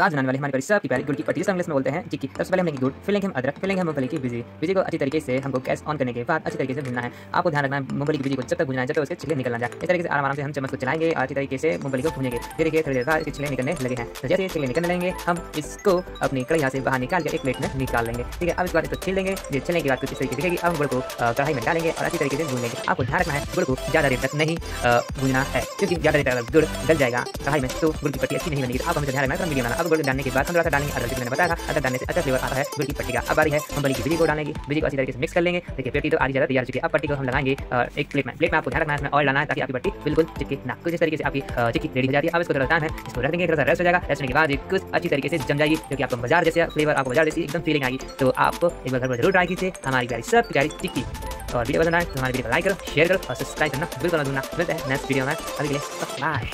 तो आज बनाने वाले हमारे परिसर की पहले गुड़ की पट्टी इंग्लिश में बोलते हैं चिक्की सबसे पहले हम लेंगे गुड़, फिर लेंगे हम अदरक, फिर लेंगे हम मूंगफली की बिज़ी बिज़ी को अच्छी तरीके से हमको गैस ऑन करने के बाद अच्छी तरीके से भूनना है। आपको ध्यान रखना है, मूंगफली की बिज़ी को जब तक भूनना है, जब तक उसके छिले निकलना जाए इस तरीके से आराम से हम चम्मच को चलाएँगे, अच्छी तरीके से मूंगफली को भूनेंगे। फिर देखिए थोड़ी देर बाद इसके छिले निकलने लगे हैं। तो जैसे छिले निकलने लगेंगे, हम इसको अपनी कढ़ैया से बाहर निकाल के एक प्लेट में निकाल लेंगे। ठीक है, अब इसके बाद इसको छिल लेंगे। ये छिलने के बाद कुछ इस तरीके दिखेगी। अब गुड़ को कढ़ाई में डालेंगे और अच्छी तरीके से भून लेंगे आपको ध्यान रखना है, गुड़ को ज़्यादा देर तक नहीं भूनना है। क्योंकि ज़्यादा देर तक गुड़ गल जाएगा कढ़ाई में तो गुड़ की पट्टी अच्छी नहीं बनेगी। आप हमें ध्यान रखना है अब गुड़ डालने के बाद हम थोड़ा डालेंगे अदरक मैंने बताया था। अदरक डालने से अच्छा फ्लेवर आता है गुड़ की पट्टी का। अब बारी है हम बड़ी की बिज़ी को डालेंगे। बिज़ी को अच्छी तरीके से मिक्स कर लेंगे। देखिए, पेटी तो आधी ज़्यादा तैयार चुकी है। अब पट्टी को हम लगाएँगे एक प्लेट में। प्लेट में आपको ध्यान रखना है, इसमें ऑयल डालना है ताकि आपकी पट्टी बिल्कुल चिपके ना। कुछ इस तरीके से आपकी चिक्की रेडी हो जाती है। अब इसको थोड़ा टाइम है, इसको रख देंगे, थोड़ा सा रेस्ट हो जाएगा। रेस्ट होने के बाद कुछ अच्छी तरीके से जम जाएगी क्योंकि आपको बाज़ार जैसे फ्लेवर आपको बाज़ार जैसी एकदम फीलिंग आएगी। तो आप एक बार घर पर ज़रूर ट्राई कीजिए। हमारी प्यारी, सब प्यारी चिक्की। और वीडियो पसंद आए तो हमारे वीडियो को लाइक करो शेयर करो और सब्सक्राइब करना बिल्कुल ना मिलते हैं नेक्स्ट वीडियो में। अभी के लिए बाय